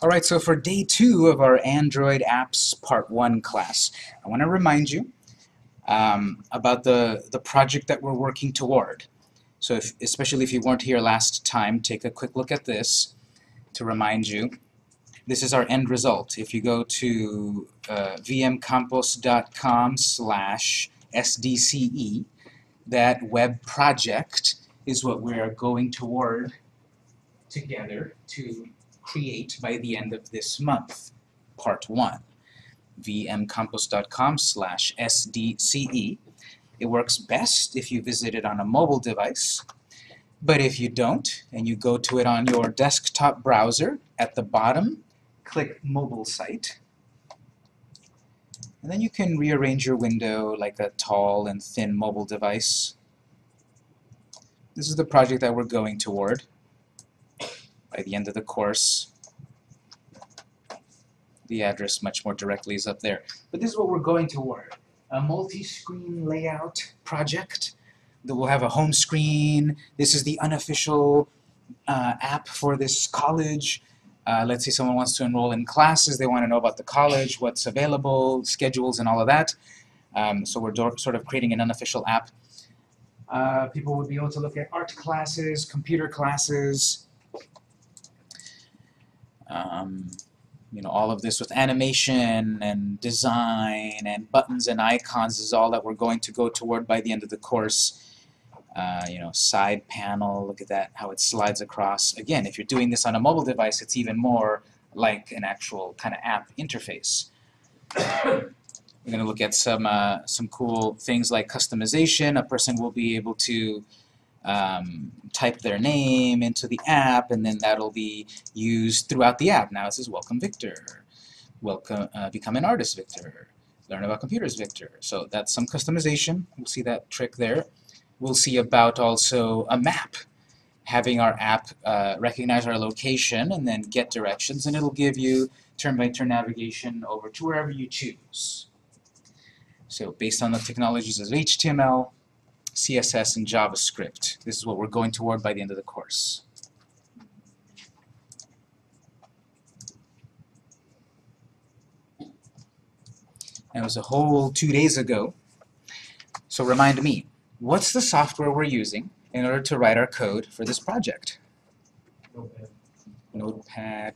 All right, so for day two of our Android Apps Part 1 class, I want to remind you um, about the, the project that we're working toward. So if, especially if you weren't here last time, take a quick look at this to remind you. This is our end result. If you go to uh, vmcampus.com slash SDCE, that web project is what we're going toward together to create by the end of this month, part one. vmcampus.com slash SDCE. It works best if you visit it on a mobile device, but if you don't, and you go to it on your desktop browser, at the bottom, click Mobile Site, and then you can rearrange your window like a tall and thin mobile device. This is the project that we're going toward by the end of the course. The address much more directly is up there. But this is what we're going toward. A multi-screen layout project that will have a home screen. This is the unofficial uh, app for this college. Uh, let's say someone wants to enroll in classes, they want to know about the college, what's available, schedules, and all of that. Um, so we're sort of creating an unofficial app. Uh, people would be able to look at art classes, computer classes, um, you know, all of this with animation and design and buttons and icons is all that we're going to go toward by the end of the course. Uh, you know, side panel, look at that, how it slides across. Again, if you're doing this on a mobile device, it's even more like an actual kind of app interface. We're going to look at some, uh, some cool things like customization. A person will be able to um, type their name into the app, and then that'll be used throughout the app. Now it says, Welcome Victor. Welcome, uh, become an artist, Victor. Learn about computers, Victor. So that's some customization. We'll see that trick there we'll see about also a map having our app uh, recognize our location and then get directions and it'll give you turn-by-turn -turn navigation over to wherever you choose. So based on the technologies of HTML, CSS, and JavaScript, this is what we're going toward by the end of the course. That was a whole two days ago, so remind me, what's the software we're using in order to write our code for this project? Notepad. Notepad++.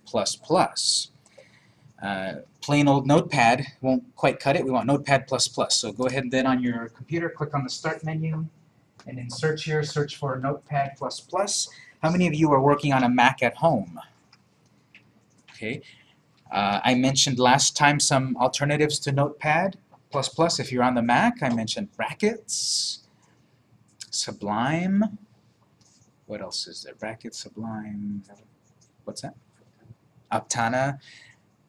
Uh, plain old Notepad won't quite cut it. We want Notepad++. So go ahead and then on your computer, click on the Start menu, and in search here, search for Notepad++. How many of you are working on a Mac at home? Okay. Uh, I mentioned last time some alternatives to Notepad++. If you're on the Mac, I mentioned Brackets, Sublime. What else is there? Brackets, Sublime. What's that? Aptana,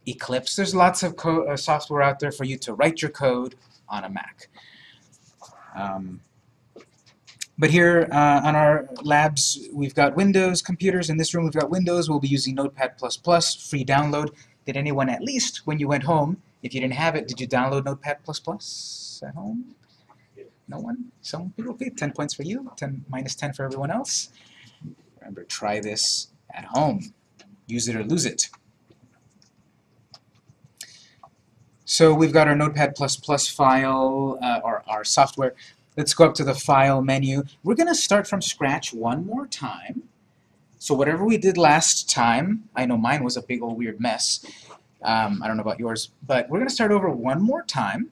Eclipse. There's lots of uh, software out there for you to write your code on a Mac. Um, but here uh, on our labs, we've got Windows computers. In this room, we've got Windows. We'll be using Notepad++, free download. Did anyone, at least when you went home, if you didn't have it, did you download Notepad++ at home? No one? Some people? Okay, 10 points for you, 10 minus 10 for everyone else. Remember, try this at home. Use it or lose it. So we've got our Notepad++ file, uh, or our software. Let's go up to the File menu. We're going to start from scratch one more time. So whatever we did last time, I know mine was a big old weird mess. Um, I don't know about yours, but we're going to start over one more time.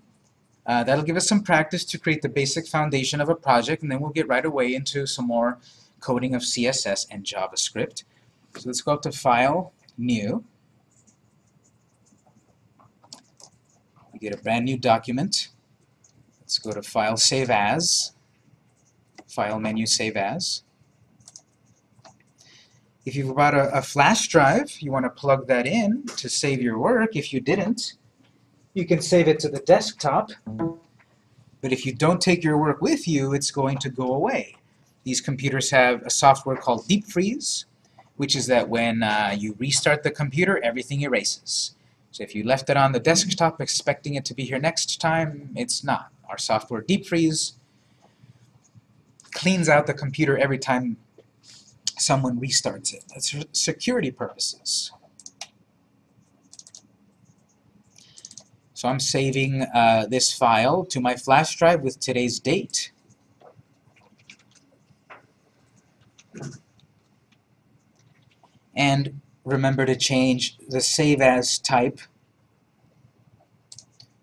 Uh, that'll give us some practice to create the basic foundation of a project, and then we'll get right away into some more coding of CSS and JavaScript. So let's go up to File, New. Get a brand new document. Let's go to File, Save As. File menu, Save As. If you've got a, a flash drive, you want to plug that in to save your work. If you didn't, you can save it to the desktop, but if you don't take your work with you, it's going to go away. These computers have a software called Deep Freeze, which is that when uh, you restart the computer, everything erases. So if you left it on the desktop expecting it to be here next time, it's not. Our software deep freeze cleans out the computer every time someone restarts it. That's for security purposes. So I'm saving uh, this file to my flash drive with today's date. And remember to change the save as type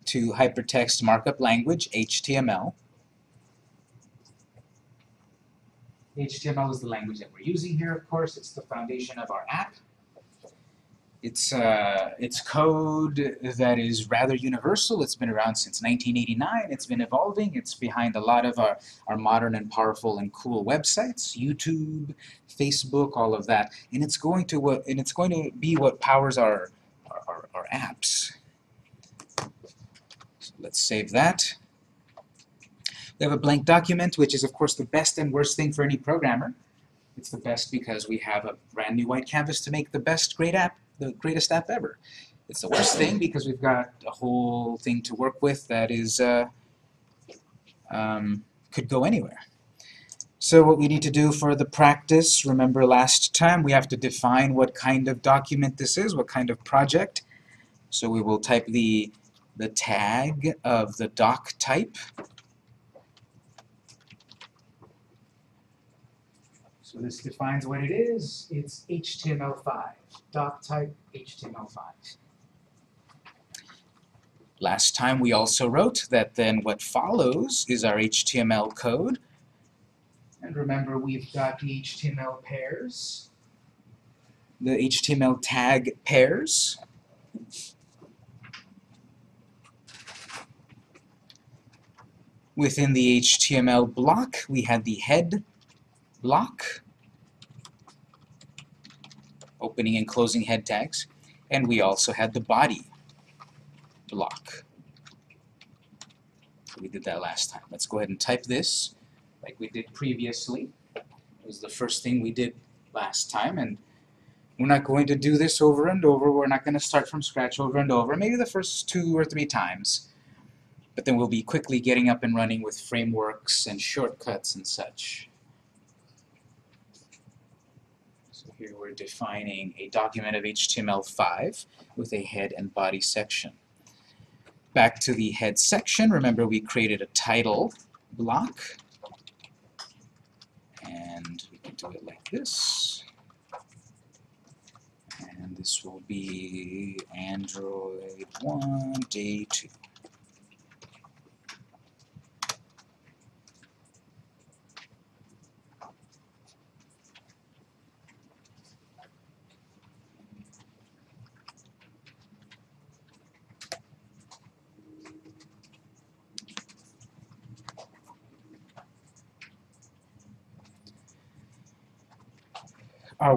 to hypertext markup language, HTML. HTML is the language that we're using here, of course. It's the foundation of our app. It's, uh, it's code that is rather universal. It's been around since 1989. It's been evolving. It's behind a lot of our, our modern and powerful and cool websites, YouTube, Facebook, all of that. And it's going to what and it's going to be what powers our, our, our, apps. So let's save that. We have a blank document, which is of course the best and worst thing for any programmer. It's the best because we have a brand new white canvas to make the best great app the greatest app ever. It's the worst thing because we've got a whole thing to work with that is uh, um, could go anywhere. So what we need to do for the practice, remember last time, we have to define what kind of document this is, what kind of project. So we will type the, the tag of the doc type. So this defines what it is. It's HTML5 doc type HTML5. Last time we also wrote that then what follows is our HTML code. And remember we've got the HTML pairs, the HTML tag pairs. Within the HTML block, we had the head block opening and closing head tags, and we also had the body block. We did that last time. Let's go ahead and type this like we did previously. It was the first thing we did last time, and we're not going to do this over and over. We're not going to start from scratch over and over, maybe the first two or three times. But then we'll be quickly getting up and running with frameworks and shortcuts and such. Here we're defining a document of HTML5 with a head and body section. Back to the head section, remember we created a title block. And we can do it like this. And this will be Android 1, Day 2.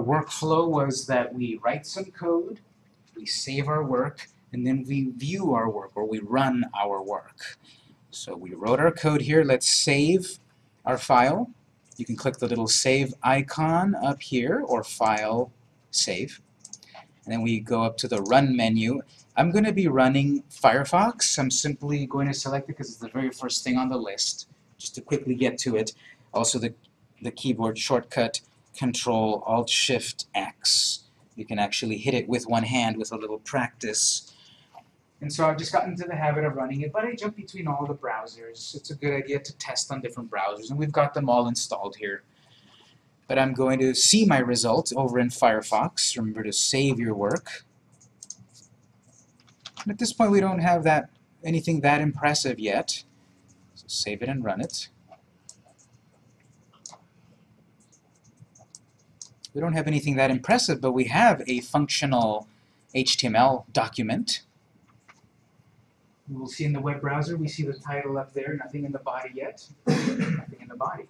Workflow was that we write some code, we save our work, and then we view our work, or we run our work. So we wrote our code here. Let's save our file. You can click the little save icon up here, or file, save. And then we go up to the run menu. I'm going to be running Firefox. I'm simply going to select it because it's the very first thing on the list, just to quickly get to it. Also the, the keyboard shortcut Control Alt Shift X. You can actually hit it with one hand with a little practice. And so I've just gotten into the habit of running it, but I jump between all the browsers. It's a good idea to test on different browsers, and we've got them all installed here. But I'm going to see my results over in Firefox. Remember to save your work. And at this point we don't have that anything that impressive yet. So save it and run it. We don't have anything that impressive, but we have a functional HTML document. We'll see in the web browser, we see the title up there, nothing in the body yet. nothing in the body.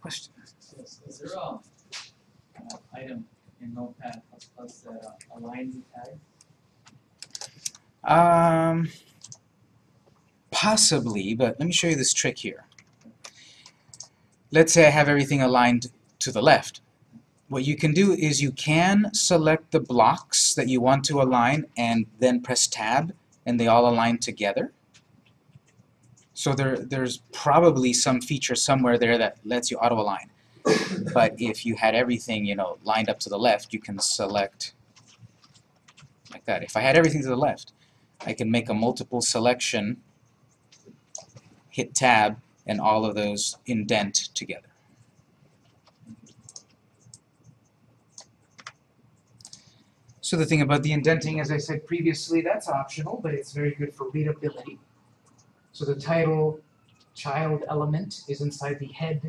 Question? Is, is there a uh, item in Notepad++ that uh, aligns the tag? Um, possibly, but let me show you this trick here let's say I have everything aligned to the left. What you can do is you can select the blocks that you want to align and then press tab and they all align together. So there, there's probably some feature somewhere there that lets you auto-align. But if you had everything, you know, lined up to the left, you can select like that. If I had everything to the left, I can make a multiple selection, hit tab, and all of those indent together. So the thing about the indenting, as I said previously, that's optional, but it's very good for readability. So the title child element is inside the head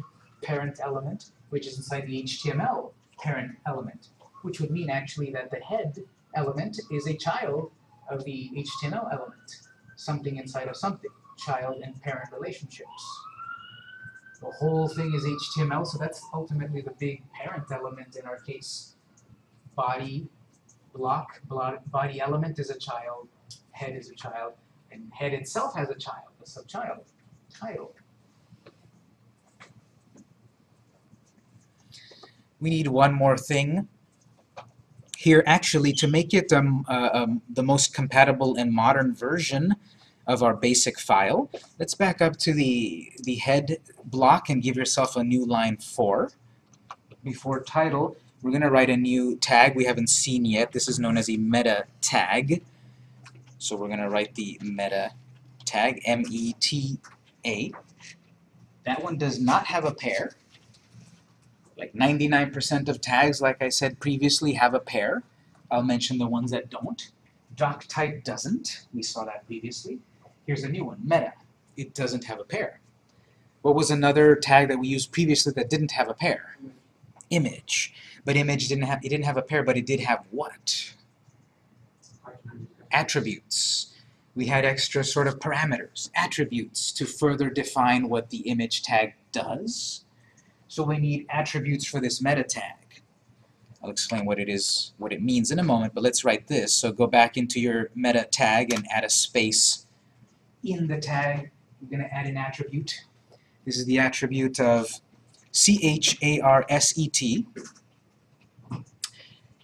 parent element, which is inside the HTML parent element, which would mean actually that the head element is a child of the HTML element, something inside of something, child and parent relationships. The whole thing is HTML, so that's ultimately the big parent element in our case. Body, block, body element is a child, head is a child, and head itself has a child, a subchild, title. We need one more thing here actually to make it um, uh, um, the most compatible and modern version of our basic file. Let's back up to the, the head block and give yourself a new line 4. Before title, we're going to write a new tag we haven't seen yet. This is known as a meta tag. So we're going to write the meta tag, M-E-T-A. That one does not have a pair. Like 99% of tags, like I said previously, have a pair. I'll mention the ones that don't. Doc type doesn't. We saw that previously. Here's a new one, meta. It doesn't have a pair. What was another tag that we used previously that didn't have a pair? Image. But image didn't have it didn't have a pair, but it did have what? Attributes. We had extra sort of parameters, attributes, to further define what the image tag does. So we need attributes for this meta tag. I'll explain what it is, what it means in a moment, but let's write this. So go back into your meta tag and add a space in the tag. We're going to add an attribute. This is the attribute of C-H-A-R-S-E-T.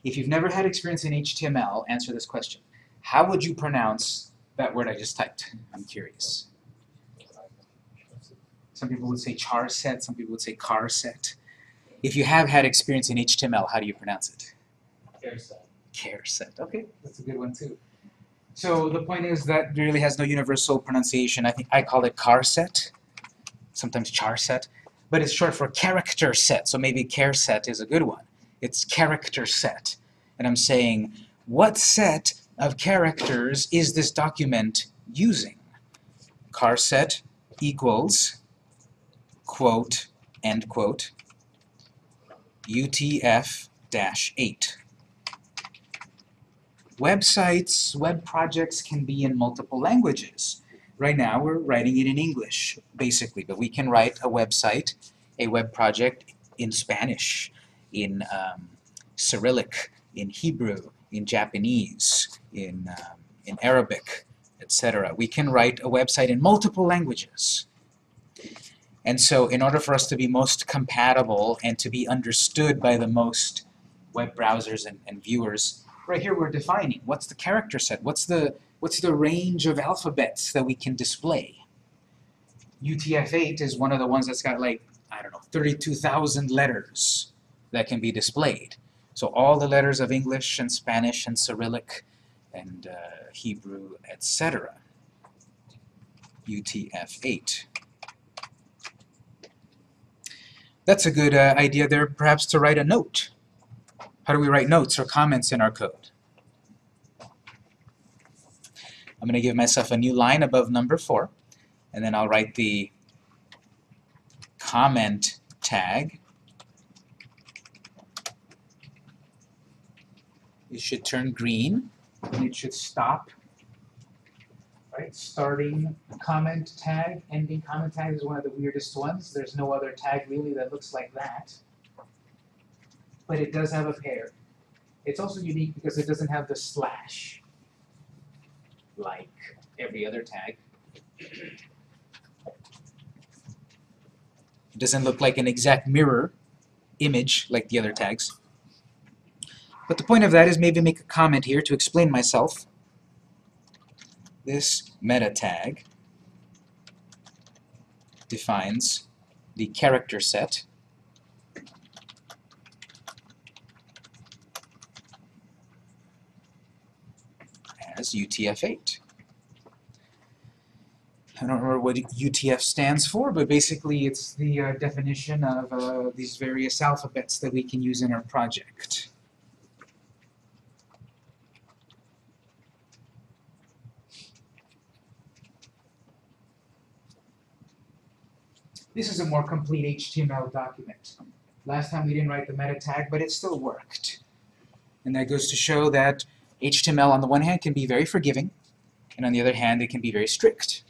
If you've never had experience in HTML, answer this question. How would you pronounce that word I just typed? I'm curious. Some people would say char set, some people would say car set. If you have had experience in HTML, how do you pronounce it? Carousel. Care set. Okay, that's a good one too. So the point is that really has no universal pronunciation. I think I call it car set, sometimes char set, but it's short for character set. So maybe care set is a good one. It's character set, and I'm saying what set of characters is this document using? Car set equals quote end quote UTF-8. Websites, web projects can be in multiple languages. Right now we're writing it in English, basically, but we can write a website, a web project in Spanish, in um, Cyrillic, in Hebrew, in Japanese, in, um, in Arabic, etc. We can write a website in multiple languages. And so in order for us to be most compatible and to be understood by the most web browsers and, and viewers, right here we're defining what's the character set, what's the, what's the range of alphabets that we can display. UTF-8 is one of the ones that's got like, I don't know, 32,000 letters that can be displayed. So all the letters of English and Spanish and Cyrillic and uh, Hebrew, etc. UTF-8. That's a good uh, idea there, perhaps to write a note. How do we write notes or comments in our code? I'm going to give myself a new line above number 4, and then I'll write the comment tag. It should turn green, and it should stop. Right, starting comment tag, ending comment tag is one of the weirdest ones. There's no other tag really that looks like that. But it does have a pair. It's also unique because it doesn't have the slash like every other tag. It doesn't look like an exact mirror image like the other tags. But the point of that is maybe make a comment here to explain myself. This meta tag defines the character set as UTF-8. I don't remember what UTF stands for, but basically it's the uh, definition of uh, these various alphabets that we can use in our project. This is a more complete HTML document. Last time we didn't write the meta tag, but it still worked. And that goes to show that HTML on the one hand can be very forgiving, and on the other hand it can be very strict.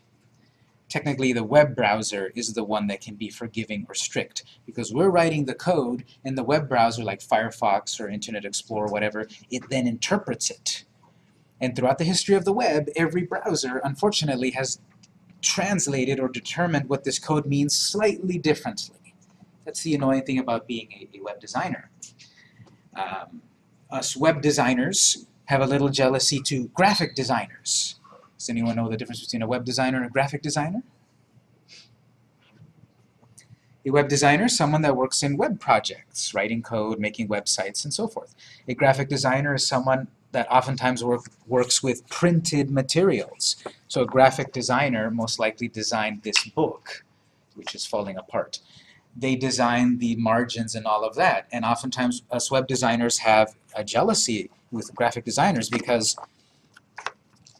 Technically the web browser is the one that can be forgiving or strict, because we're writing the code, and the web browser like Firefox or Internet Explorer, or whatever, it then interprets it. And throughout the history of the web, every browser, unfortunately, has translated or determined what this code means slightly differently. That's the annoying thing about being a, a web designer. Um, us web designers have a little jealousy to graphic designers. Does anyone know the difference between a web designer and a graphic designer? A web designer is someone that works in web projects, writing code, making websites, and so forth. A graphic designer is someone that oftentimes work, works with printed materials. So a graphic designer most likely designed this book, which is falling apart. They designed the margins and all of that, and oftentimes us web designers have a jealousy with graphic designers because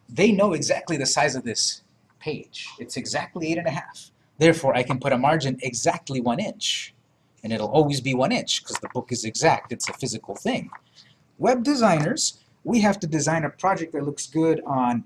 they know exactly the size of this page. It's exactly eight and a half. Therefore, I can put a margin exactly one inch, and it'll always be one inch because the book is exact. It's a physical thing. Web designers we have to design a project that looks good on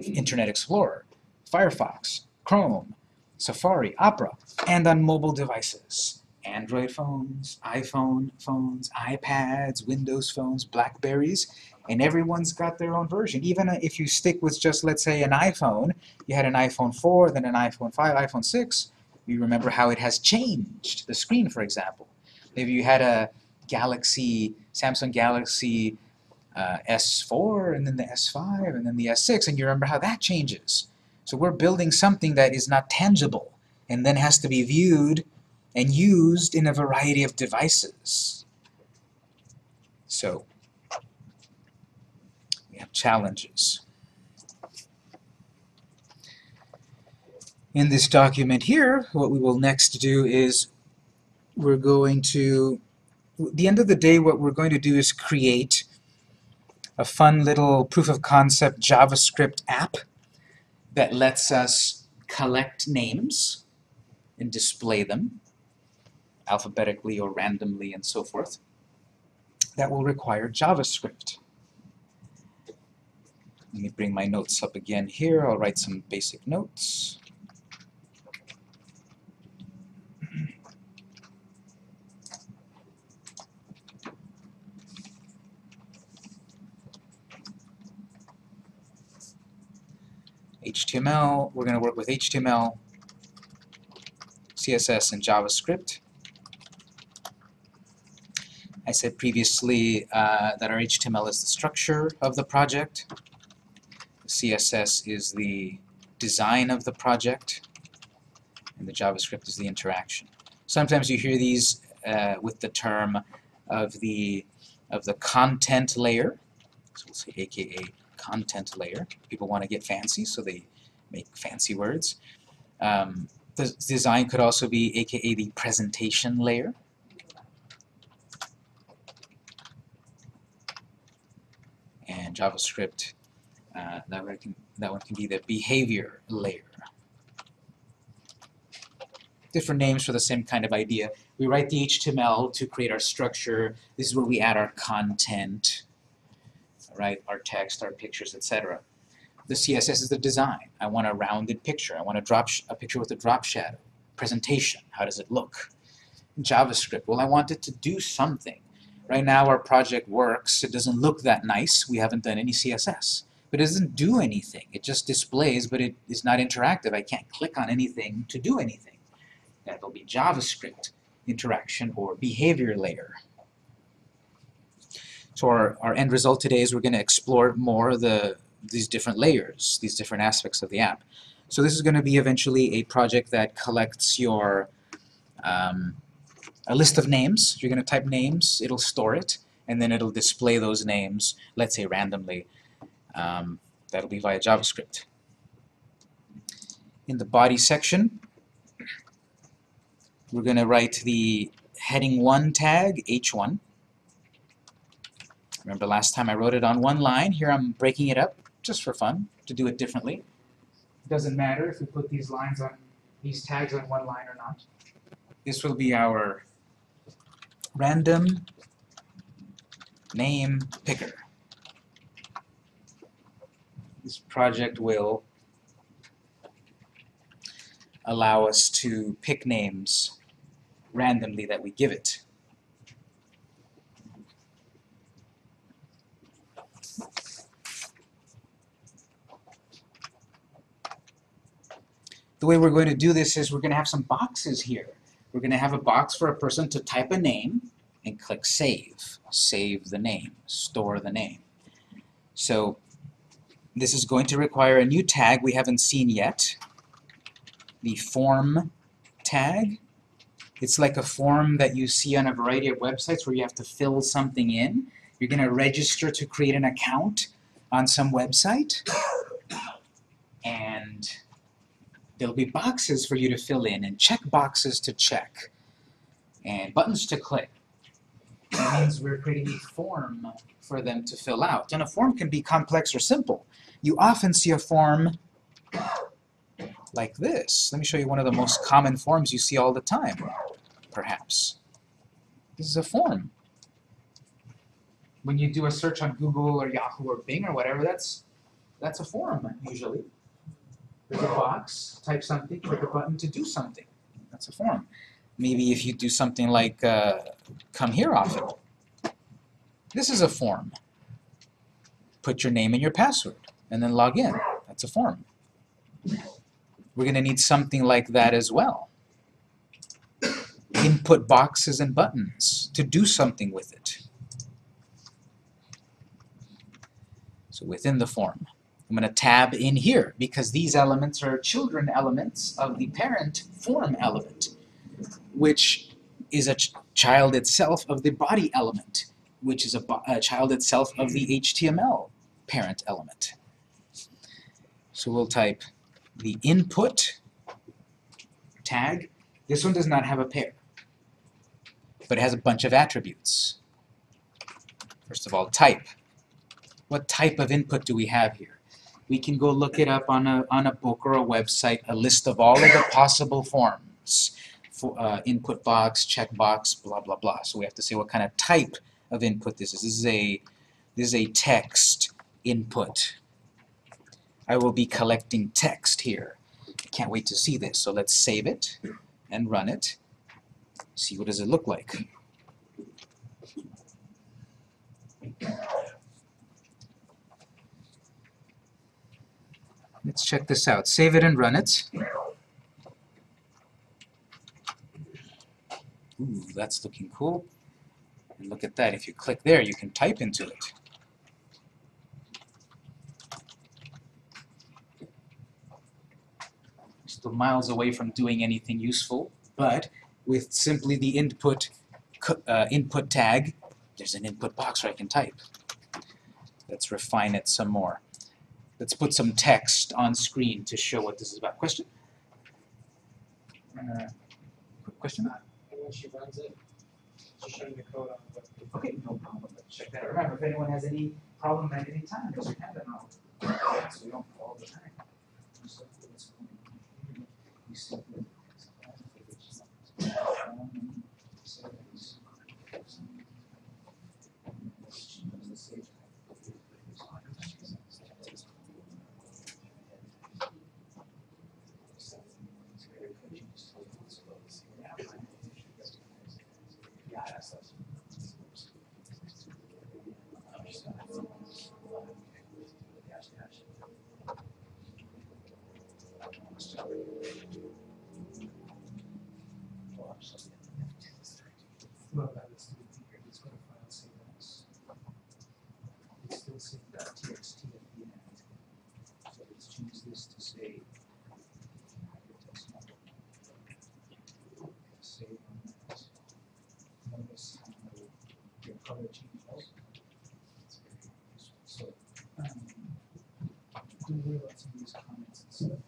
Internet Explorer, Firefox, Chrome, Safari, Opera, and on mobile devices. Android phones, iPhone phones, iPads, Windows phones, Blackberries, and everyone's got their own version. Even if you stick with just, let's say, an iPhone, you had an iPhone 4, then an iPhone 5, iPhone 6, you remember how it has changed, the screen, for example. Maybe you had a Galaxy, Samsung Galaxy uh, S4 and then the S5 and then the S6 and you remember how that changes. So we're building something that is not tangible and then has to be viewed and used in a variety of devices. So we have challenges. In this document here, what we will next do is we're going to, at the end of the day, what we're going to do is create a fun little proof of concept JavaScript app that lets us collect names and display them alphabetically or randomly and so forth that will require JavaScript. Let me bring my notes up again here. I'll write some basic notes. HTML, we're going to work with HTML, CSS, and JavaScript. I said previously uh, that our HTML is the structure of the project. CSS is the design of the project. And the JavaScript is the interaction. Sometimes you hear these uh, with the term of the of the content layer. So we'll say AKA content layer. People want to get fancy, so they make fancy words. Um, the design could also be aka the presentation layer. JavaScript, uh, that, one can, that one can be the behavior layer. Different names for the same kind of idea. We write the HTML to create our structure. This is where we add our content right? Our text, our pictures, etc. The CSS is the design. I want a rounded picture. I want a drop a picture with a drop shadow. Presentation, how does it look? JavaScript, well I want it to do something. Right now our project works, it doesn't look that nice, we haven't done any CSS. But it doesn't do anything, it just displays, but it is not interactive. I can't click on anything to do anything. That'll be JavaScript interaction or behavior layer. So our, our end result today is we're going to explore more the these different layers, these different aspects of the app. So this is going to be eventually a project that collects your um, a list of names. You're going to type names, it'll store it, and then it'll display those names, let's say randomly. Um, That'll be via JavaScript. In the body section, we're going to write the heading 1 tag, h1. Remember last time I wrote it on one line. Here I'm breaking it up just for fun to do it differently. It doesn't matter if we put these lines on these tags on one line or not. This will be our random name picker. This project will allow us to pick names randomly that we give it. The way we're going to do this is we're going to have some boxes here. We're going to have a box for a person to type a name and click Save. Save the name, store the name. So this is going to require a new tag we haven't seen yet, the form tag. It's like a form that you see on a variety of websites where you have to fill something in. You're going to register to create an account on some website, and there'll be boxes for you to fill in and check boxes to check and buttons to click. That means we're creating a form for them to fill out. And a form can be complex or simple. You often see a form like this. Let me show you one of the most common forms you see all the time, perhaps. This is a form. When you do a search on Google or Yahoo or Bing or whatever, that's that's a form usually. There's a box, type something, click a button to do something. That's a form. Maybe if you do something like uh, come here often. This is a form. Put your name and your password and then log in. That's a form. We're going to need something like that as well. Input boxes and buttons to do something with it. So within the form. I'm going to tab in here because these elements are children elements of the parent form element, which is a ch child itself of the body element, which is a, a child itself of the HTML parent element. So we'll type the input tag. This one does not have a pair, but it has a bunch of attributes. First of all, type. What type of input do we have here? We can go look it up on a, on a book or a website, a list of all of the possible forms. For, uh, input box, checkbox, blah, blah, blah. So we have to say what kind of type of input this is. This is a, this is a text input. I will be collecting text here. I can't wait to see this. So let's save it and run it. See what does it look like. Let's check this out. Save it and run it. Ooh, that's looking cool. And look at that. If you click there, you can type into it. Still miles away from doing anything useful, but with simply the input uh, input tag, there's an input box where I can type. Let's refine it some more. Let's put some text on screen to show what this is about. Question? Uh, question? Okay, no problem. Let's check that. Remember, if anyone has any problem at any time, because we have that knowledge, so we don't all the time. We color change also. So, um, do worry about some of these comments and stuff.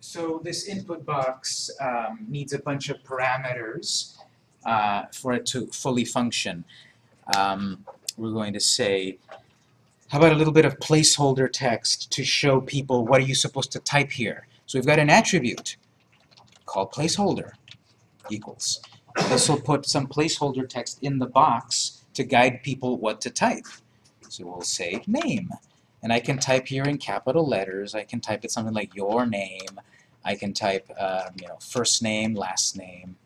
So, this input box um, needs a bunch of parameters uh, for it to fully function. Um, we're going to say, how about a little bit of placeholder text to show people what are you supposed to type here? So we've got an attribute called placeholder equals. This will put some placeholder text in the box to guide people what to type. So we'll say name. And I can type here in capital letters. I can type it something like your name. I can type, um, you know, first name, last name,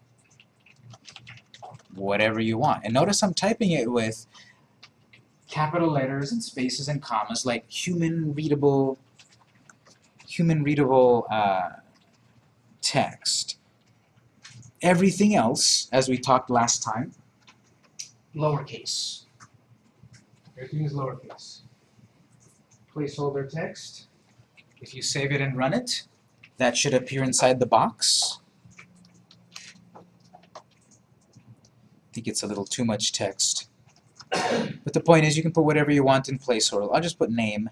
whatever you want. And notice I'm typing it with capital letters and spaces and commas, like human readable, human readable uh, text. Everything else, as we talked last time, lowercase. Everything is lowercase. Placeholder text. If you save it and run it, that should appear inside the box. Think it's a little too much text. But the point is you can put whatever you want in placeholder. I'll just put name.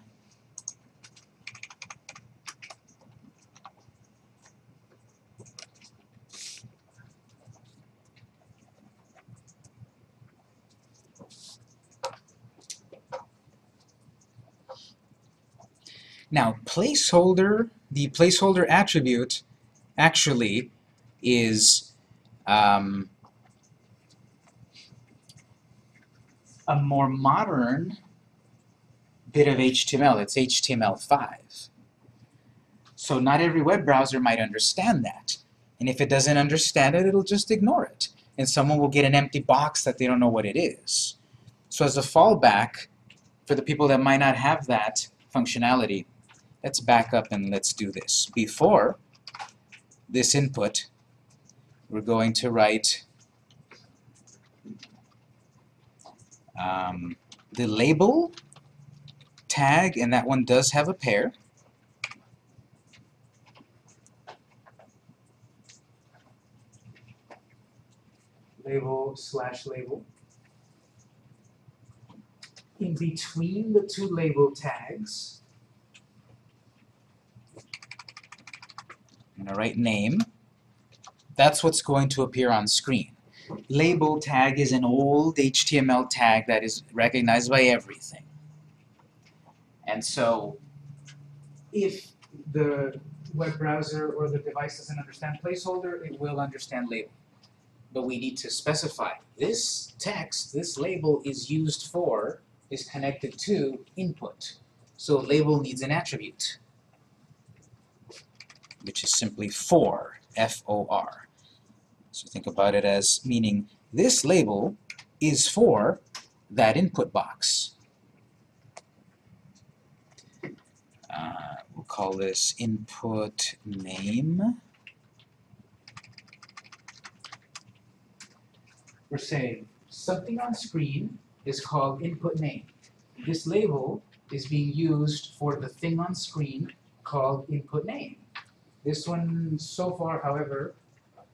Now, placeholder, the placeholder attribute actually is um, a more modern bit of HTML. It's HTML5. So not every web browser might understand that. And if it doesn't understand it, it'll just ignore it. And someone will get an empty box that they don't know what it is. So as a fallback, for the people that might not have that functionality, let's back up and let's do this. Before this input, we're going to write um, the label tag, and that one does have a pair. Label slash label. In between the two label tags, I'm going to write name. That's what's going to appear on screen. Label tag is an old HTML tag that is recognized by everything. And so if the web browser or the device doesn't understand placeholder, it will understand label. But we need to specify this text, this label is used for, is connected to input. So label needs an attribute which is simply for, F-O-R. So think about it as meaning this label is for that input box. Uh, we'll call this input name. We're saying something on screen is called input name. This label is being used for the thing on screen called input name. This one, so far, however,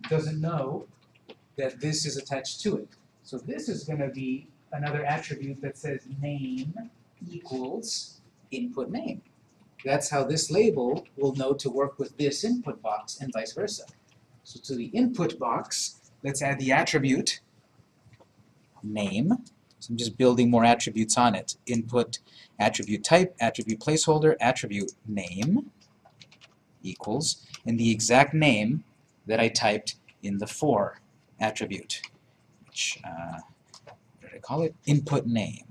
doesn't know that this is attached to it. So this is going to be another attribute that says name equals input name. That's how this label will know to work with this input box and vice versa. So to the input box, let's add the attribute name. So I'm just building more attributes on it. Input attribute type, attribute placeholder, attribute name equals, and the exact name that I typed in the for attribute, which, uh, what did I call it? Input name.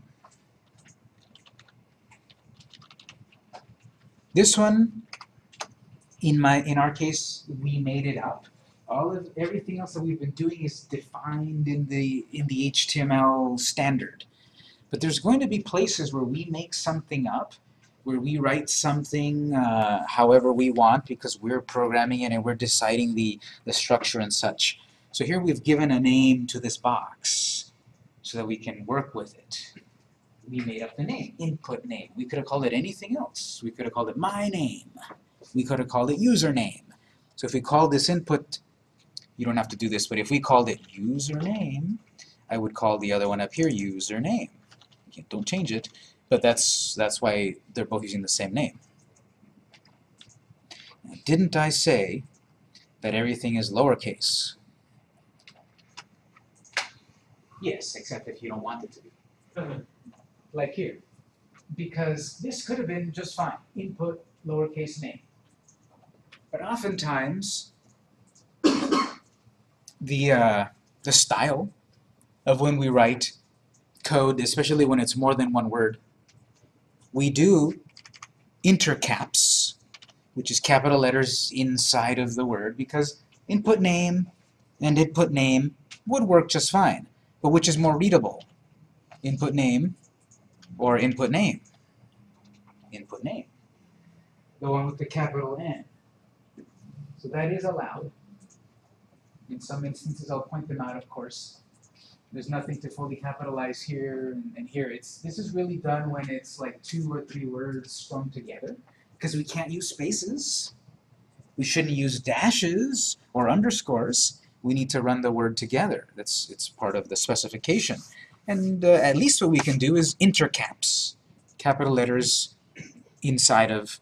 This one, in my in our case, we made it up. All of everything else that we've been doing is defined in the in the HTML standard. But there's going to be places where we make something up where we write something uh, however we want because we're programming it and we're deciding the, the structure and such. So here we've given a name to this box so that we can work with it. we made up the name, input name. We could have called it anything else. We could have called it my name. We could have called it username. So if we called this input, you don't have to do this, but if we called it username, I would call the other one up here username. Don't change it, but that's that's why they're both using the same name. Now, Didn't I say that everything is lowercase? Yes, except if you don't want it to be. Like here. Because this could have been just fine, input lowercase name. But oftentimes, the, uh, the style of when we write code, especially when it's more than one word, we do intercaps, which is capital letters inside of the word, because input name and input name would work just fine. But which is more readable? Input name or input name? Input name. The one with the capital N. So that is allowed. In some instances, I'll point them out, of course. There's nothing to fully capitalize here and, and here. It's this is really done when it's like two or three words strung together, because we can't use spaces. We shouldn't use dashes or underscores. We need to run the word together. That's it's part of the specification. And uh, at least what we can do is intercaps, capital letters inside of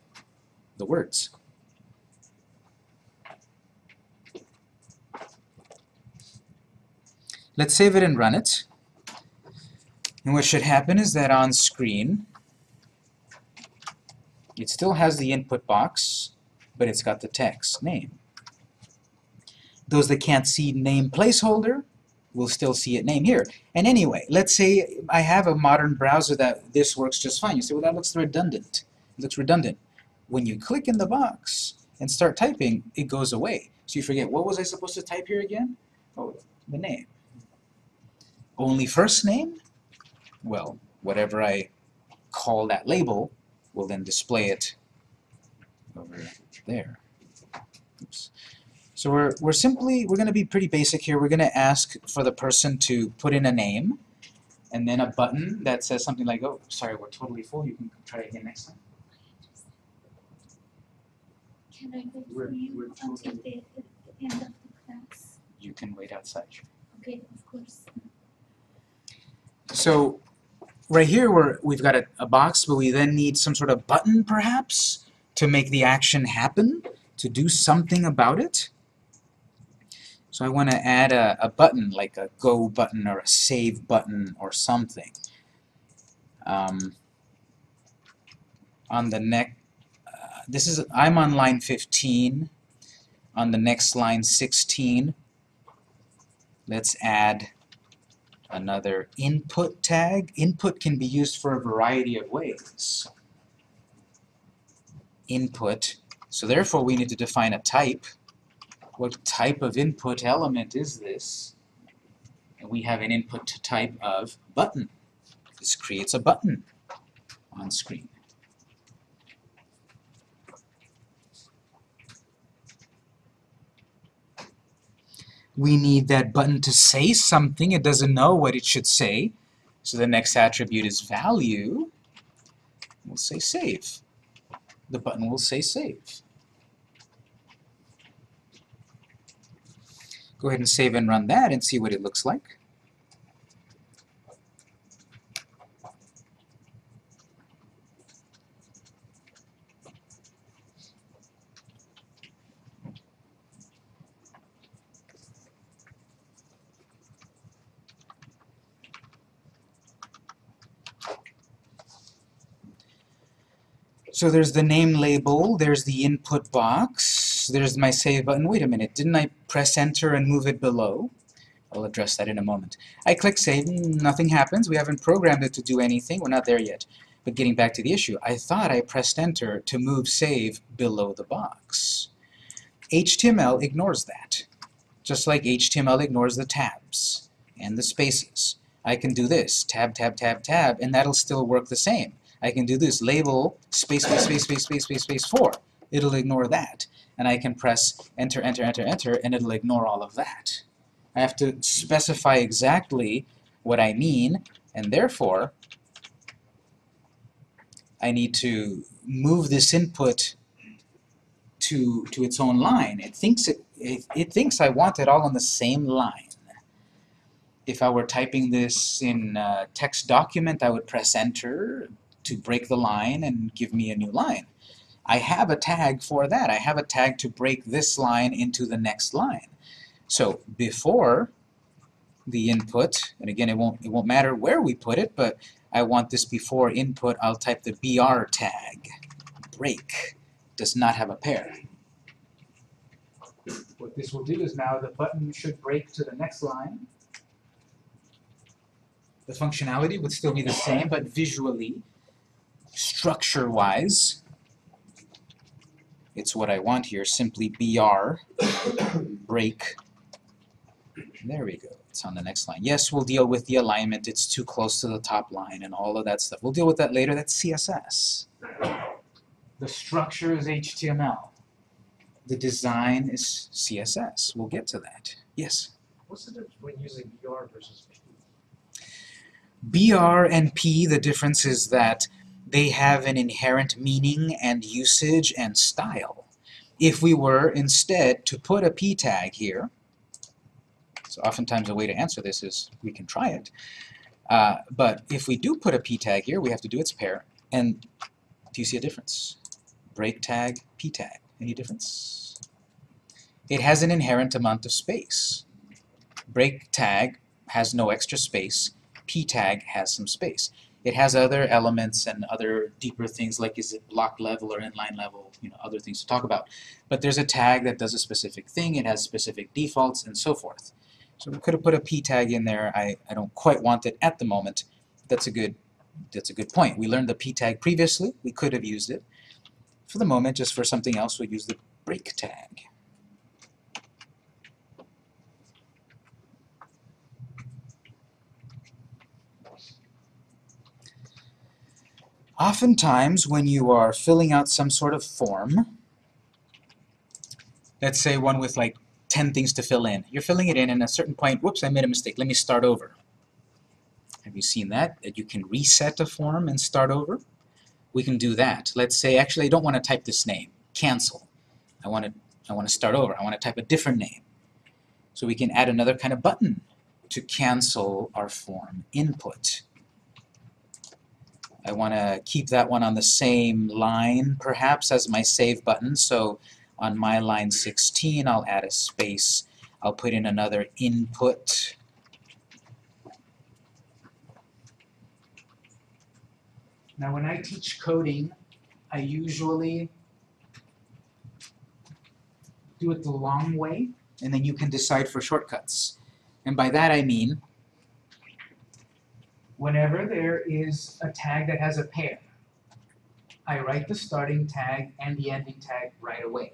the words. Let's save it and run it. And what should happen is that on screen, it still has the input box, but it's got the text name. Those that can't see name placeholder will still see it name here. And anyway, let's say I have a modern browser that this works just fine. You say, well, that looks redundant. It looks redundant. When you click in the box and start typing, it goes away. So you forget, what was I supposed to type here again? Oh, the name. Only first name? Well, whatever I call that label will then display it over there. Oops. So we're, we're simply, we're going to be pretty basic here. We're going to ask for the person to put in a name and then a button that says something like, oh, sorry, we're totally full. You can try again next time. Can I wait We're- for you we're until totally- the end of the class? You can wait outside. Okay, of course. So right here we're, we've got a, a box, but we then need some sort of button perhaps to make the action happen, to do something about it. So I want to add a, a button, like a go button or a save button or something. Um, on the next, uh, this is, I'm on line 15. On the next line 16, let's add another input tag. Input can be used for a variety of ways. Input. So therefore we need to define a type. What type of input element is this? And we have an input type of button. This creates a button on screen. We need that button to say something. It doesn't know what it should say. So the next attribute is value. We'll say save. The button will say save. Go ahead and save and run that and see what it looks like. So there's the name label, there's the input box, there's my save button. Wait a minute, didn't I press enter and move it below? I'll address that in a moment. I click save, nothing happens. We haven't programmed it to do anything. We're not there yet. But getting back to the issue, I thought I pressed enter to move save below the box. HTML ignores that. Just like HTML ignores the tabs and the spaces. I can do this, tab, tab, tab, tab, and that'll still work the same. I can do this, label space, space, space, space, space, space, space, 4. It'll ignore that. And I can press enter, enter, enter, enter, and it'll ignore all of that. I have to specify exactly what I mean, and therefore, I need to move this input to, to its own line. It thinks it, it, it thinks I want it all on the same line. If I were typing this in a text document, I would press enter to break the line and give me a new line. I have a tag for that. I have a tag to break this line into the next line. So before the input, and again it won't it won't matter where we put it, but I want this before input, I'll type the BR tag. Break does not have a pair. What this will do is now the button should break to the next line. The functionality would still be the same, but visually, structure-wise, it's what I want here, simply BR, break. There we go, it's on the next line. Yes, we'll deal with the alignment, it's too close to the top line and all of that stuff. We'll deal with that later, that's CSS. The structure is HTML. The design is CSS. We'll get to that. Yes? What's the difference between using BR versus P? BR and P, the difference is that they have an inherent meaning and usage and style. If we were instead to put a P tag here, so oftentimes a way to answer this is we can try it, uh, but if we do put a P tag here, we have to do its pair, and do you see a difference? Break tag, P tag, any difference? It has an inherent amount of space. Break tag has no extra space, P tag has some space. It has other elements and other deeper things like is it block level or inline level, you know, other things to talk about. But there's a tag that does a specific thing, it has specific defaults and so forth. So we could have put a P tag in there. I, I don't quite want it at the moment. That's a good that's a good point. We learned the P tag previously. We could have used it. For the moment, just for something else, we'll use the break tag. Oftentimes, when you are filling out some sort of form, let's say one with like 10 things to fill in, you're filling it in and at a certain point, whoops, I made a mistake, let me start over. Have you seen that? That you can reset a form and start over? We can do that. Let's say, actually, I don't want to type this name. Cancel. I want to, I want to start over. I want to type a different name. So we can add another kind of button to cancel our form input. I want to keep that one on the same line, perhaps, as my save button. So on my line 16, I'll add a space. I'll put in another input. Now when I teach coding, I usually do it the long way, and then you can decide for shortcuts. And by that I mean, whenever there is a tag that has a pair, I write the starting tag and the ending tag right away.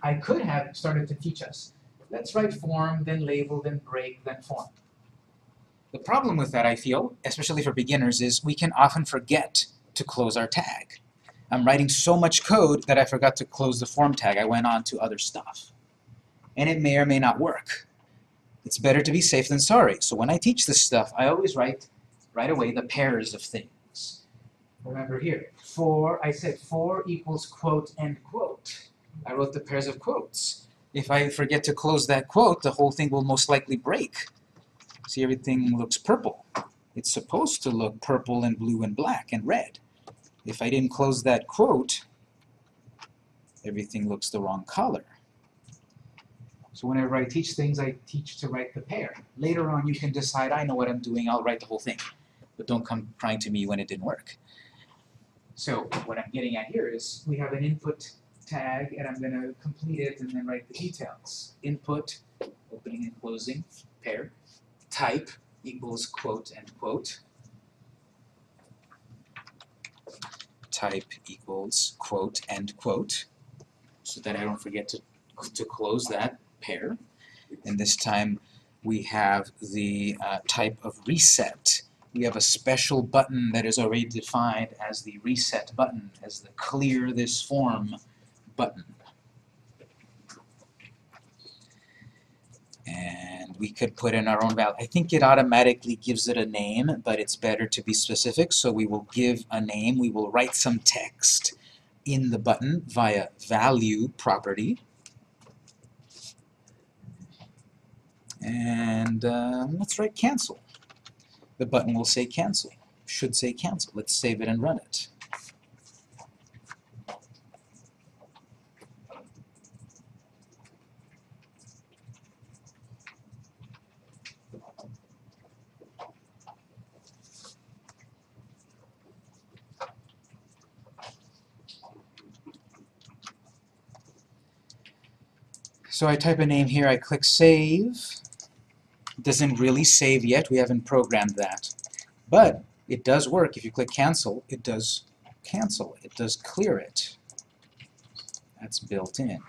I could have started to teach us, let's write form, then label, then break, then form. The problem with that, I feel, especially for beginners, is we can often forget to close our tag. I'm writing so much code that I forgot to close the form tag. I went on to other stuff. And it may or may not work. It's better to be safe than sorry. So when I teach this stuff, I always write right away the pairs of things. Remember here, for, I said for equals quote end quote. I wrote the pairs of quotes. If I forget to close that quote, the whole thing will most likely break. See, everything looks purple. It's supposed to look purple and blue and black and red. If I didn't close that quote, everything looks the wrong color. So whenever I teach things, I teach to write the pair. Later on, you can decide, I know what I'm doing, I'll write the whole thing. But don't come crying to me when it didn't work. So what I'm getting at here is we have an input tag, and I'm going to complete it and then write the details. Input, opening and closing, pair. Type equals quote end quote. Type equals quote end quote. So that I don't forget to, to close that pair. And this time we have the uh, type of reset. We have a special button that is already defined as the reset button, as the clear this form button. And we could put in our own value. I think it automatically gives it a name, but it's better to be specific, so we will give a name. We will write some text in the button via value property. And um, let's write cancel. The button will say cancel, should say cancel. Let's save it and run it. So I type a name here, I click save. It doesn't really save yet, we haven't programmed that. But it does work. If you click cancel, it does cancel. It does clear it. That's built in.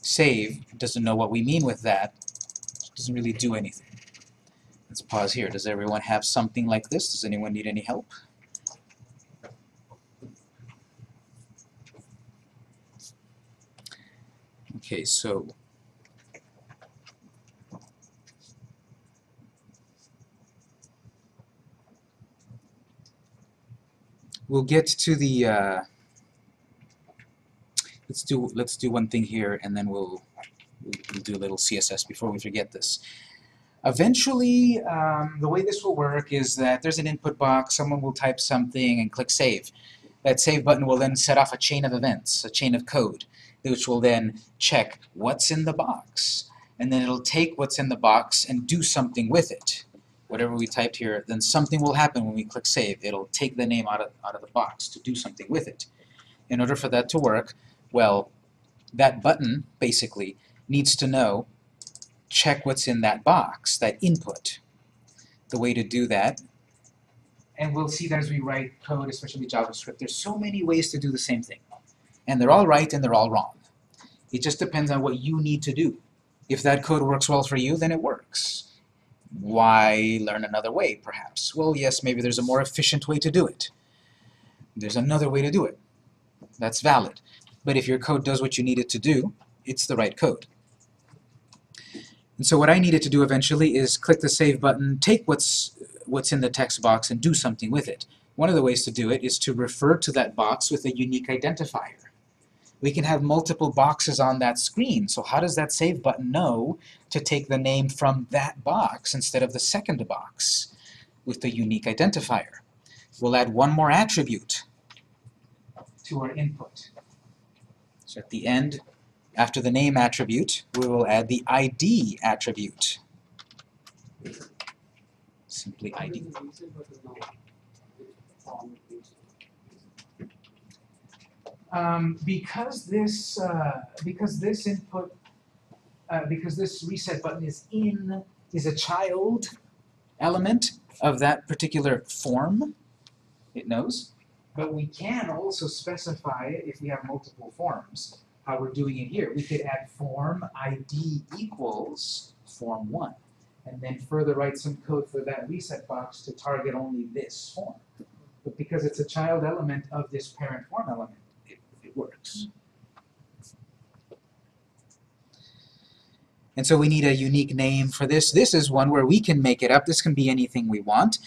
Save doesn't know what we mean with that. Doesn't really do anything. Let's pause here. Does everyone have something like this? Does anyone need any help? Okay, so we'll get to the uh, let's do let's do one thing here and then we'll, we'll do a little CSS before we forget this. Eventually, um, the way this will work is that there's an input box, someone will type something and click save. That save button will then set off a chain of events, a chain of code, which will then check what's in the box. And then it'll take what's in the box and do something with it. Whatever we typed here, then something will happen when we click save. It'll take the name out of, out of the box to do something with it. In order for that to work, well, that button, basically, needs to know, check what's in that box, that input. The way to do that, and we'll see that as we write code, especially JavaScript, there's so many ways to do the same thing. And they're all right and they're all wrong. It just depends on what you need to do. If that code works well for you, then it works. Why learn another way, perhaps? Well, yes, maybe there's a more efficient way to do it. There's another way to do it. That's valid. But if your code does what you need it to do, it's the right code. And so what I needed to do eventually is click the Save button, take what's, what's in the text box and do something with it. One of the ways to do it is to refer to that box with a unique identifier. We can have multiple boxes on that screen, so how does that Save button know to take the name from that box instead of the second box with the unique identifier? We'll add one more attribute to our input. So at the end, after the name attribute, we will add the ID attribute. Simply ID. Um, because this uh, because this input uh, because this reset button is in is a child element of that particular form, it knows. But we can also specify it if we have multiple forms. How we're doing it here, we could add form ID equals form one, and then further write some code for that reset box to target only this form. But because it's a child element of this parent form element, works. And so we need a unique name for this. This is one where we can make it up. This can be anything we want.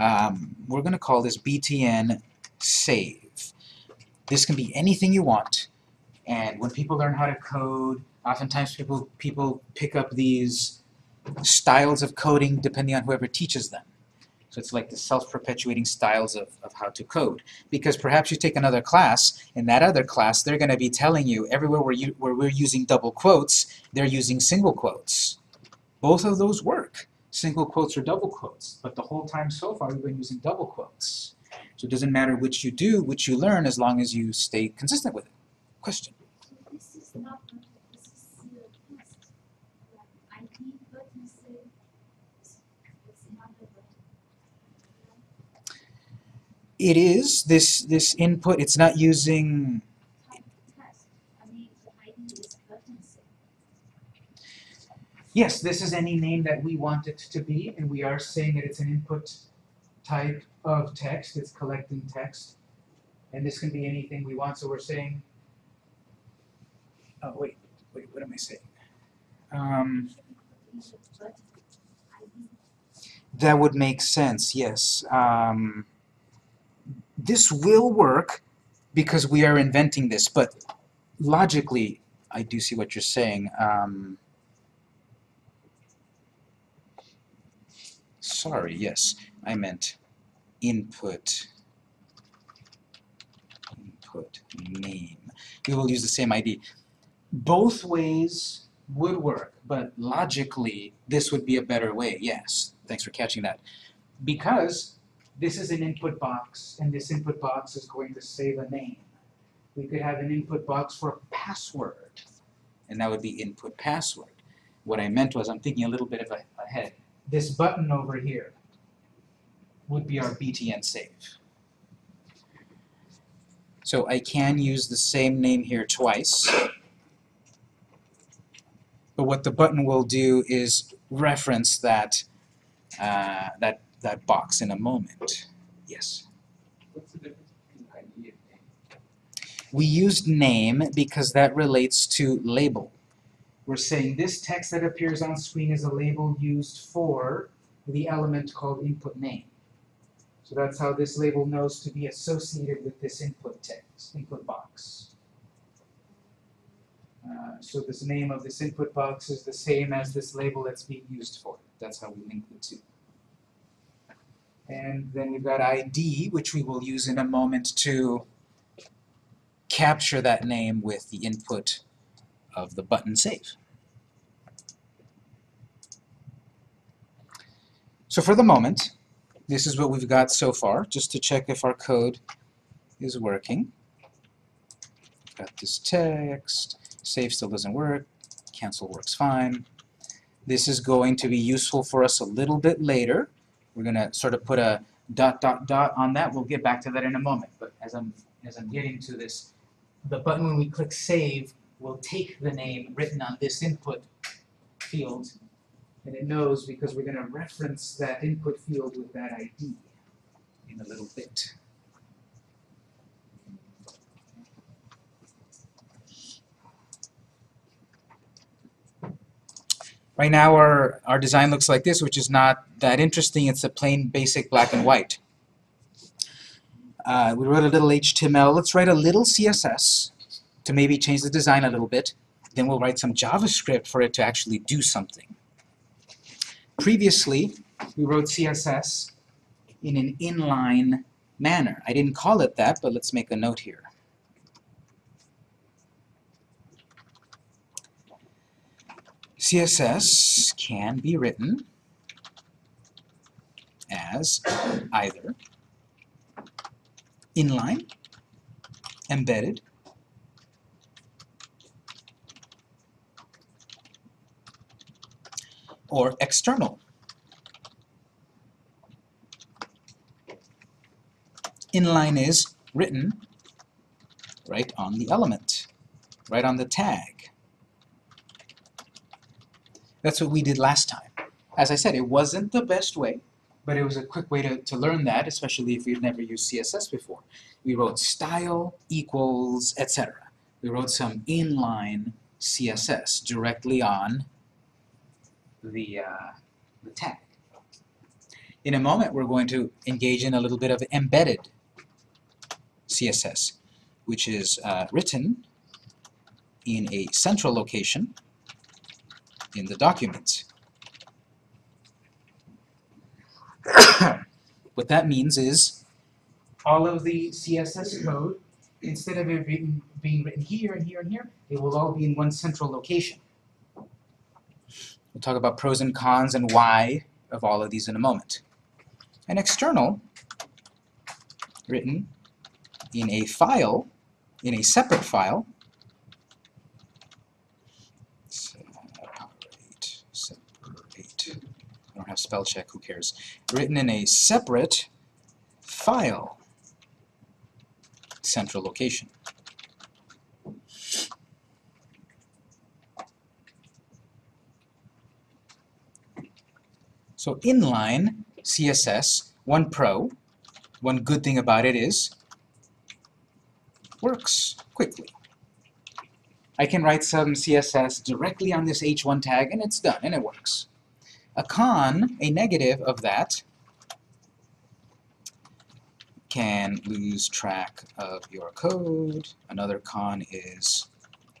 Um, we're going to call this btn save. This can be anything you want. And when people learn how to code, oftentimes people people pick up these styles of coding depending on whoever teaches them. So it's like the self-perpetuating styles of, of how to code. Because perhaps you take another class, in that other class they're going to be telling you everywhere where, you, where we're using double quotes, they're using single quotes. Both of those work, single quotes or double quotes. But the whole time so far we've been using double quotes. So it doesn't matter which you do, which you learn, as long as you stay consistent with it. Question? So this is not, this is still test. Like ID button say, it's another button. It is, this, this input, it's not using, yes, this is any name that we want it to be, and we are saying that it's an input type of text, it's collecting text. And this can be anything we want, so we're saying, oh wait, wait, what am I saying? Um, that would make sense, yes. Um, this will work because we are inventing this, but logically, I do see what you're saying. Um, sorry, yes, I meant input input name. We will use the same ID. Both ways would work, but logically, this would be a better way, yes. Thanks for catching that. Because this is an input box, and this input box is going to save a name. We could have an input box for a password, and that would be input password. What I meant was, I'm thinking a little bit of a, ahead. This button over here would be our BTN save. So I can use the same name here twice. But what the button will do is reference that uh, that that box in a moment. Yes. What's the difference between ID and name? We used name because that relates to label. We're saying this text that appears on screen is a label used for the element called input name. So that's how this label knows to be associated with this input text, input box. Uh, so this name of this input box is the same as this label that's being used for. That's how we link the two. And then we've got ID, which we will use in a moment to capture that name with the input of the button save. So for the moment, this is what we've got so far, just to check if our code is working. Got this text, save still doesn't work, cancel works fine. This is going to be useful for us a little bit later. We're gonna sort of put a dot dot dot on that. We'll get back to that in a moment. But as I'm as I'm getting to this, the button when we click save will take the name written on this input field and it knows because we're going to reference that input field with that ID in a little bit. Right now our, our design looks like this, which is not that interesting. It's a plain basic black and white. Uh, we wrote a little HTML. Let's write a little CSS to maybe change the design a little bit. Then we'll write some JavaScript for it to actually do something. Previously, we wrote CSS in an inline manner. I didn't call it that, but let's make a note here. CSS can be written as either inline, embedded, or external. Inline is written right on the element, right on the tag. That's what we did last time. As I said, it wasn't the best way, but it was a quick way to, to learn that, especially if you've never used CSS before. We wrote style equals, etc. We wrote some inline CSS directly on the, uh, the tag. In a moment, we're going to engage in a little bit of embedded CSS, which is uh, written in a central location in the document. what that means is all of the CSS code, instead of it being, being written here and here and here, it will all be in one central location. We'll talk about pros and cons and why of all of these in a moment. An external, written in a file, in a separate file, separate, separate, I don't have spell check, who cares, written in a separate file, central location. So inline CSS, one pro, one good thing about it is works quickly. I can write some CSS directly on this h1 tag and it's done and it works. A con, a negative of that, can lose track of your code. Another con is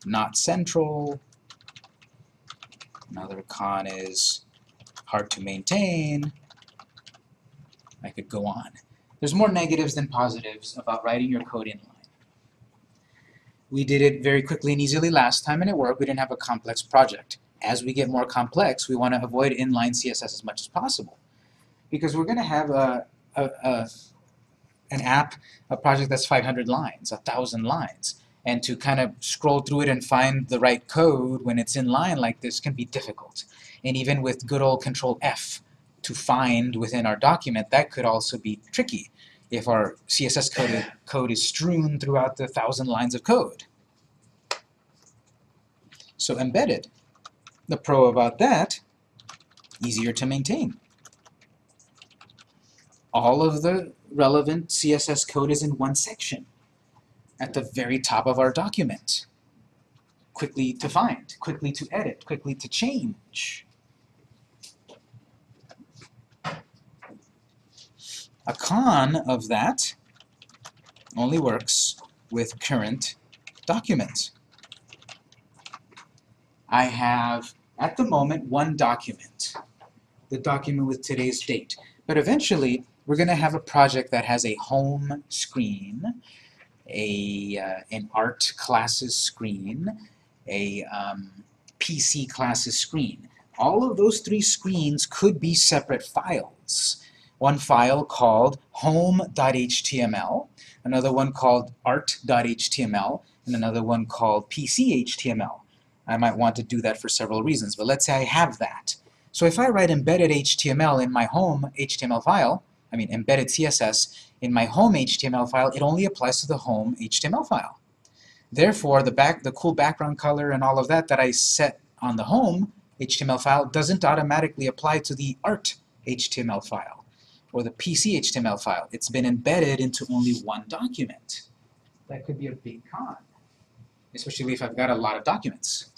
not central. Another con is hard to maintain. I could go on. There's more negatives than positives about writing your code inline. We did it very quickly and easily last time and it worked. We didn't have a complex project. As we get more complex, we want to avoid inline CSS as much as possible. Because we're going to have a, a, a, an app, a project that's 500 lines, 1,000 lines. And to kind of scroll through it and find the right code when it's in line like this can be difficult. And even with good old Control F to find within our document, that could also be tricky if our CSS code, code is strewn throughout the thousand lines of code. So embedded. The pro about that, easier to maintain. All of the relevant CSS code is in one section at the very top of our document. Quickly to find, quickly to edit, quickly to change. A con of that only works with current document. I have, at the moment, one document, the document with today's date. But eventually, we're going to have a project that has a home screen, a, uh, an art classes screen, a um, PC classes screen. All of those three screens could be separate files one file called home.html, another one called art.html, and another one called PC.html. I might want to do that for several reasons, but let's say I have that. So if I write embedded HTML in my home HTML file, I mean embedded CSS in my home HTML file, it only applies to the home HTML file. Therefore, the back, the cool background color and all of that that I set on the home HTML file doesn't automatically apply to the art HTML file or the PC HTML file. It's been embedded into only one document. That could be a big con, especially if I've got a lot of documents.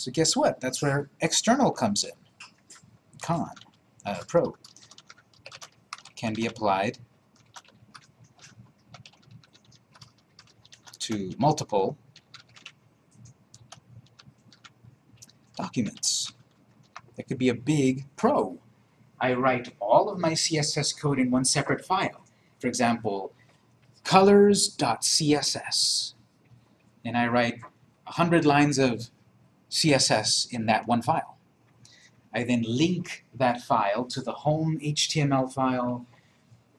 So guess what? That's where external comes in. Con, uh, pro, can be applied to multiple documents. That could be a big pro. I write all of my CSS code in one separate file. For example, colors.css. And I write 100 lines of CSS in that one file. I then link that file to the home HTML file,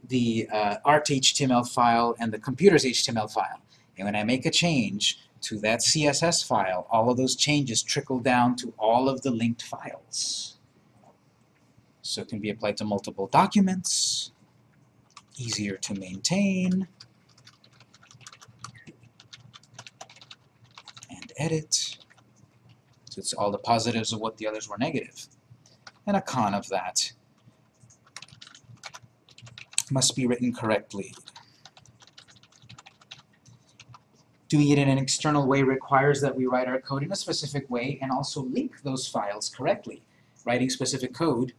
the uh, art HTML file, and the computer's HTML file. And when I make a change to that CSS file, all of those changes trickle down to all of the linked files. So it can be applied to multiple documents, easier to maintain, and edit. So it's all the positives of what the others were negative. And a con of that must be written correctly. Doing it in an external way requires that we write our code in a specific way and also link those files correctly. Writing specific code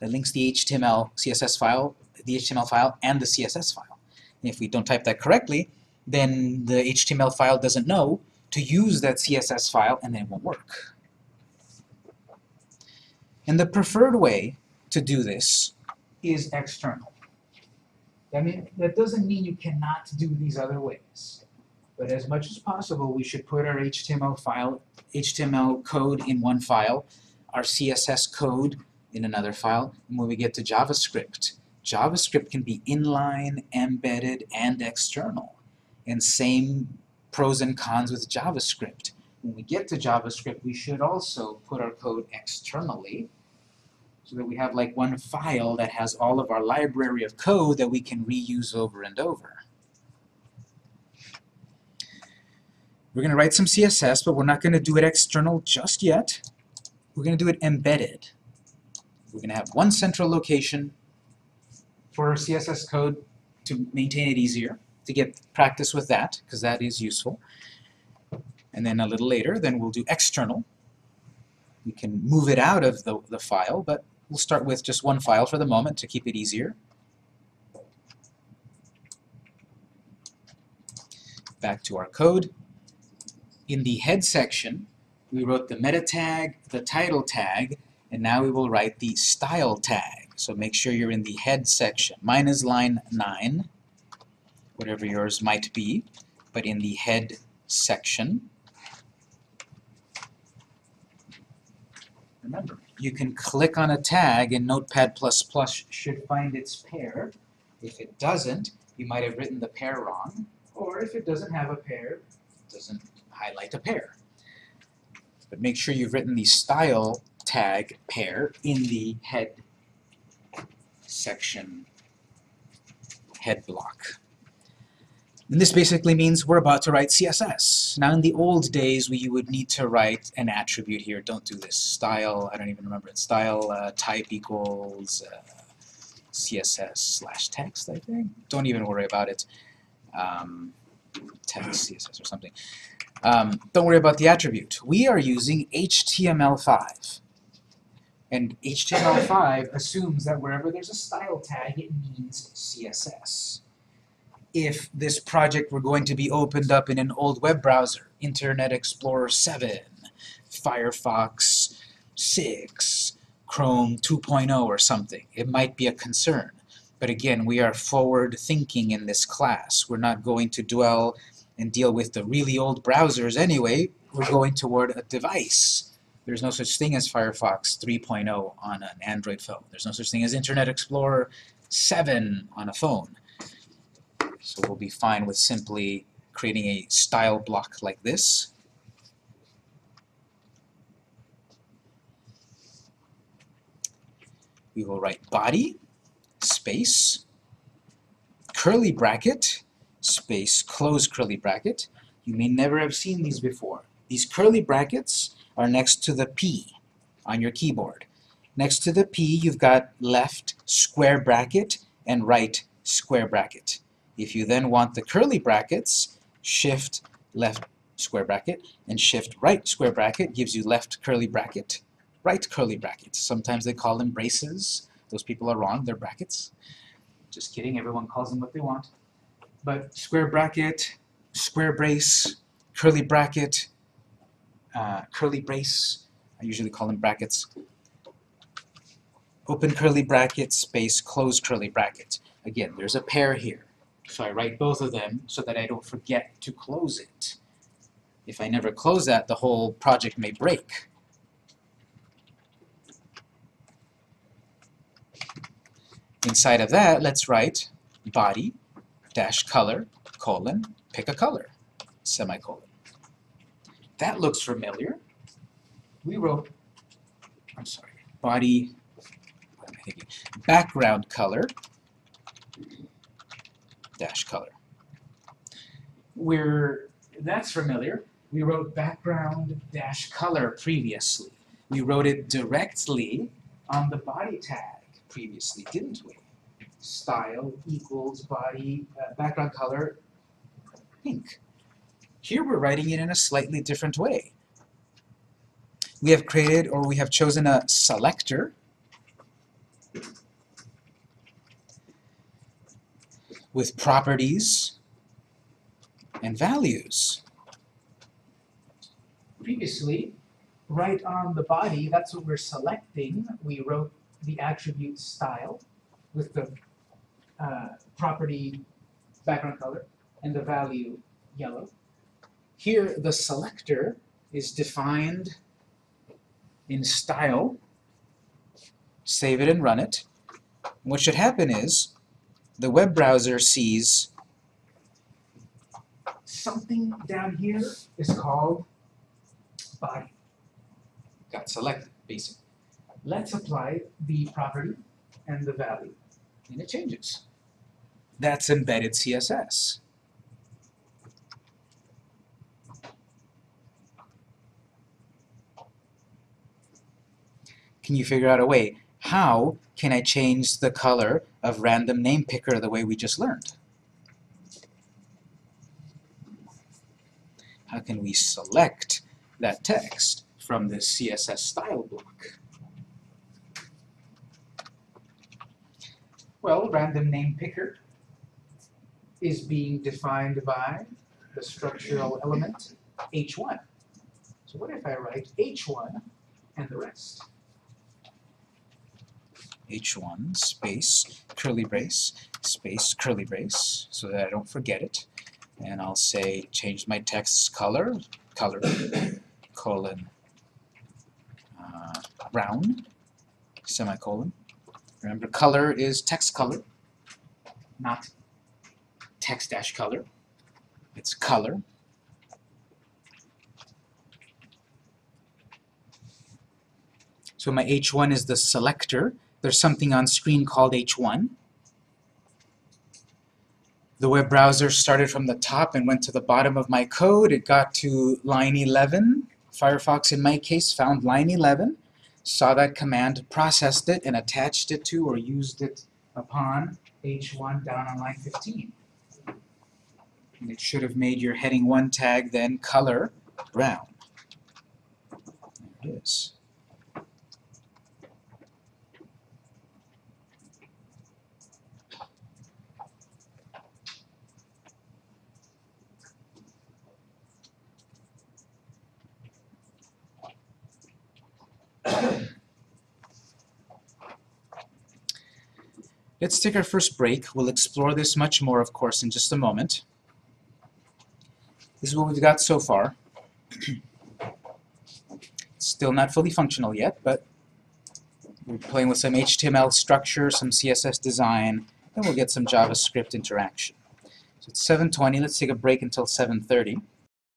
that links the HTML CSS file, the HTML file, and the CSS file. And if we don't type that correctly, then the HTML file doesn't know to use that CSS file, and then it won't work. And the preferred way to do this is external. I mean, that doesn't mean you cannot do these other ways. But as much as possible, we should put our HTML file, HTML code in one file, our CSS code in another file, and when we get to JavaScript, JavaScript can be inline, embedded, and external. And same pros and cons with JavaScript. When we get to JavaScript, we should also put our code externally so that we have like one file that has all of our library of code that we can reuse over and over. We're going to write some CSS, but we're not going to do it external just yet. We're going to do it embedded. We're going to have one central location for CSS code to maintain it easier, to get practice with that, because that is useful. And then a little later, then we'll do external. We can move it out of the, the file, but we'll start with just one file for the moment to keep it easier. Back to our code. In the head section, we wrote the meta tag, the title tag, and now we will write the style tag. So make sure you're in the head section. Mine is line 9, whatever yours might be, but in the head section. Remember, you can click on a tag and Notepad++ should find its pair. If it doesn't, you might have written the pair wrong, or if it doesn't have a pair, it doesn't highlight a pair. But make sure you've written the style tag pair in the head section head block. And this basically means we're about to write CSS. Now in the old days, we would need to write an attribute here. Don't do this. Style, I don't even remember it. Style uh, type equals uh, CSS slash text, I think. Don't even worry about it. Um, text CSS or something. Um, don't worry about the attribute. We are using HTML5. And HTML5 assumes that wherever there's a style tag, it means CSS. If this project were going to be opened up in an old web browser, Internet Explorer 7, Firefox 6, Chrome 2.0 or something, it might be a concern. But again, we are forward thinking in this class. We're not going to dwell and deal with the really old browsers anyway. We're going toward a device. There's no such thing as Firefox 3.0 on an Android phone. There's no such thing as Internet Explorer 7 on a phone. So we'll be fine with simply creating a style block like this. We will write body, space, curly bracket, space, close curly bracket. You may never have seen these before. These curly brackets are next to the P on your keyboard. Next to the P, you've got left square bracket and right square bracket. If you then want the curly brackets, shift left square bracket and shift right square bracket gives you left curly bracket, right curly bracket. Sometimes they call them braces. Those people are wrong, they're brackets. Just kidding, everyone calls them what they want. But square bracket, square brace, curly bracket, uh, curly brace, I usually call them brackets. Open curly bracket, space, close curly bracket. Again, there's a pair here. So I write both of them so that I don't forget to close it. If I never close that, the whole project may break. Inside of that, let's write body dash color colon pick a color semicolon. That looks familiar. We wrote, I'm sorry, body? Background color dash color. We're, that's familiar. We wrote background dash color previously. We wrote it directly on the body tag previously, didn't we? Style equals body, uh, background color, pink. Here we're writing it in a slightly different way. We have created, or we have chosen a selector with properties and values. Previously, right on the body, that's what we're selecting. We wrote the attribute style with the uh, property background color and the value yellow. Here, the selector is defined in style. Save it and run it. What should happen is the web browser sees something down here is called body. Got selected, basically. Let's apply the property and the value, and it changes. That's embedded CSS. Can you figure out a way? How can I change the color of random name picker the way we just learned? how can we select that text from this CSS style block? Well, random name picker is being defined by the structural element h1. So what if I write h1 and the rest? H1 space curly brace space curly brace so that I don't forget it. And I'll say change my text's color color colon uh, brown semicolon. Remember color is text color not text dash color. It's color. So my h1 is the selector there's something on screen called H1. The web browser started from the top and went to the bottom of my code. It got to line 11. Firefox, in my case, found line 11, saw that command, processed it, and attached it to or used it upon H1 down on line 15. And it should have made your heading 1 tag then color brown. There it is. Let's take our first break. We'll explore this much more, of course, in just a moment. This is what we've got so far. Still not fully functional yet, but we're playing with some HTML structure, some CSS design, and we'll get some JavaScript interaction. So it's 7.20, let's take a break until 7.30.